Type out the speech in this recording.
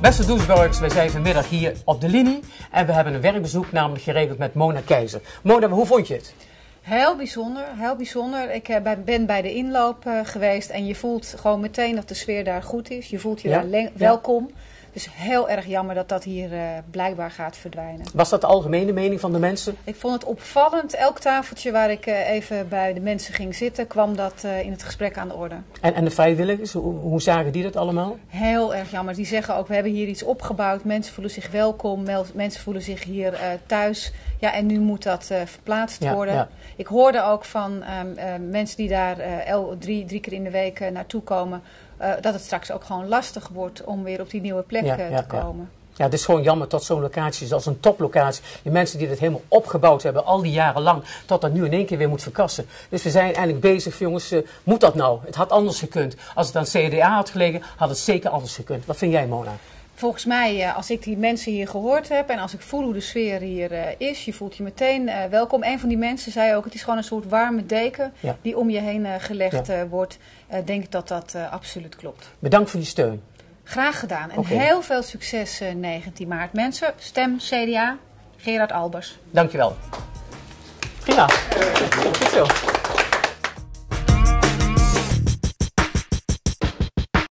Beste Doesburgers, wij zijn vanmiddag hier op de linie en we hebben een werkbezoek namelijk geregeld met Mona Keizer. Mona, hoe vond je het? Heel bijzonder, heel bijzonder. Ik eh, ben bij de inloop eh, geweest en je voelt gewoon meteen dat de sfeer daar goed is. Je voelt je Ja? daar welkom. Dus heel erg jammer dat dat hier eh, blijkbaar gaat verdwijnen. Was dat de algemene mening van de mensen? Ik vond het opvallend. Elk tafeltje waar ik eh, even bij de mensen ging zitten, kwam dat eh, in het gesprek aan de orde. En, en de vrijwilligers, hoe, hoe zagen die dat allemaal? Heel erg jammer. Die zeggen ook, we hebben hier iets opgebouwd. Mensen voelen zich welkom. Mensen voelen zich hier thuis. Ja, en nu moet dat verplaatst Ja, worden. ja. Ik hoorde ook van ehm, eh, mensen die daar el- drie, drie keer in de week naartoe komen... eh, dat het straks ook gewoon lastig wordt om weer op die nieuwe plek Ja, eh, ja, te ja. komen. Ja, het is gewoon jammer tot zo'n locatie, zoals een toplocatie, die mensen die dit helemaal opgebouwd hebben, al die jaren lang, tot dat nu in één keer weer moet verkassen. Dus we zijn eigenlijk bezig, jongens, eh, moet dat nou? Het had anders gekund. Als het aan CDA had gelegen, had het zeker anders gekund. Wat vind jij, Mona? Volgens mij, eh, als ik die mensen hier gehoord heb en als ik voel hoe de sfeer hier eh, is, je voelt je meteen eh, welkom. Een van die mensen zei ook, het is gewoon een soort warme deken Ja. die om je heen gelegd Ja. wordt. Ik denk ik dat dat absoluut klopt. Bedankt voor je steun. Graag gedaan en heel veel succes eh, 19 maart. Mensen, stem CDA, Gerard Albers. Dankjewel. Prima. Goed zo.